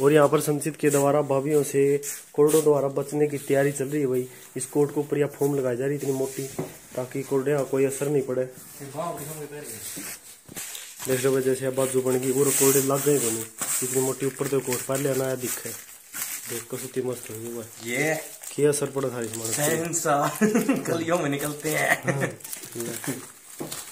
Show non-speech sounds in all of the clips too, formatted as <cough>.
और यहाँ पर संचित के द्वारा भावियों से कोर्डों द्वारा बचने की तैयारी चल रही है भाई। इस कोर्ट के ऊपर यह फोम लगाई जा रही है इतनी मोटी ताकि कोर्डे का कोई असर नहीं पड़े। देख लो जैसे बाजू बन गई और कोर्डे लग गए कोनी इतनी मोटी ऊपर तो कोट पहले आना है दिखे देख को सुती मस्त हो गई ये क्या असर पड़ा था इस मानस? सहनसा <laughs> कलियों में निकलते हैं। <laughs>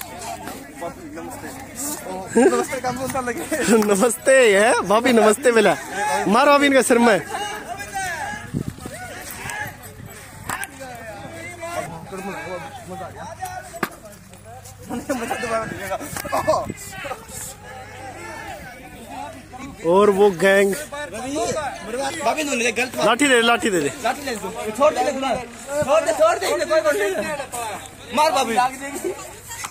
नमस्ते। है भाभी नमस्ते बेला। मारो अभी इनका सिर में। और वो गैंग। लाठी दे लाठी दे दे। छोड़ दे छोड़ दे छोड़ दे मार बाबी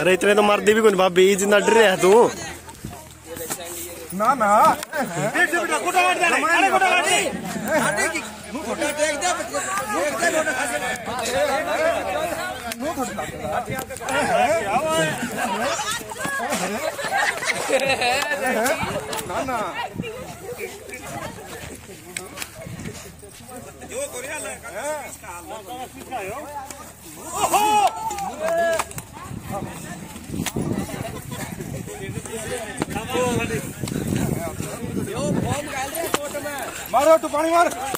अरे इतने तो मरदी भी कोई नहीं भाभी जितना डर रहा है तू। ना ना। ना ना। मारो तू पानी मार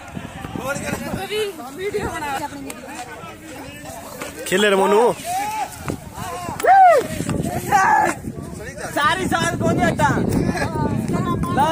खेल रे मोनू। सारी साल कौन जाता ले।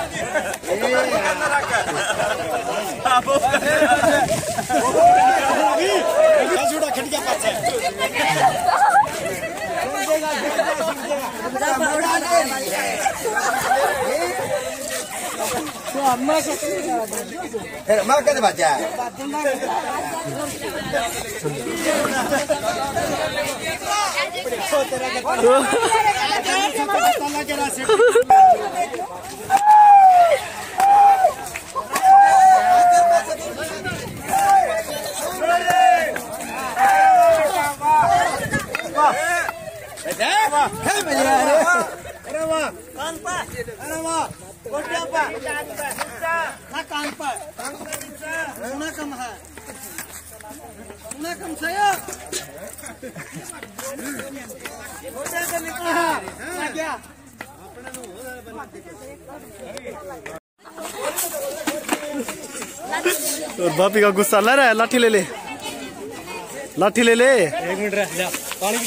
মা কে বাজা তেরা और भाभी का गुस्सा लग रहा है लाठी ले ले। लाठी ले ले। एक मिनट रह जा। पानी की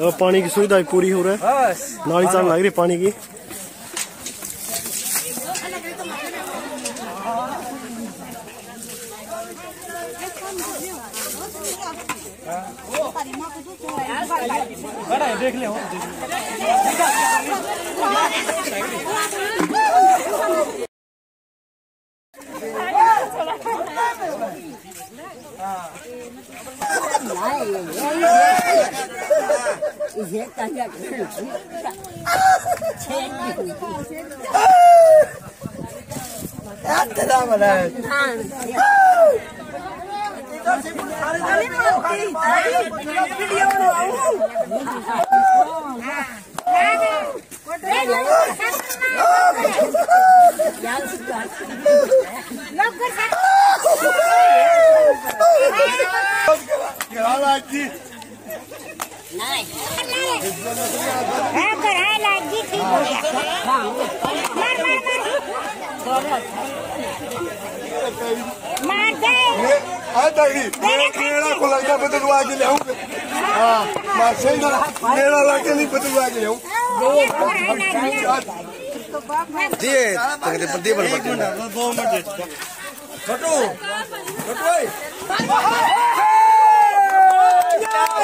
लो, पानी की सुविधा पूरी हो रहा है। नाली चाल लग रही पानी की। खड़ा है देख ले हो Hacemos, हाँ पर हाँ लाल जी ठीक हो गया। मार मार मार मार। दे। हाँ ताई मेरा को लड़का बदलवा के ले आऊँ हाँ मार सही ना। मेरा लड़का नहीं बदलवा के ले आऊँ। जी तकदीप प्रदीप बन पड़ती है छोटू छोटू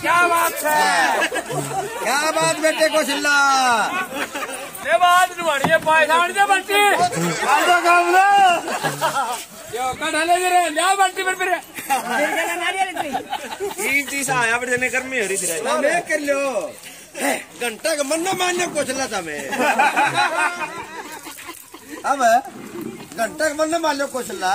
क्या बात है क्या बात बेटे को चिल्ला बात बंटी काम यो कढ़ले रे ले बंटी पर फिर चीज़ आया गर्मी हो रही थी ना मैं कर लो घंटा का मन को था मैं अब घंटा का मन ना मान लो। को चला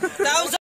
That was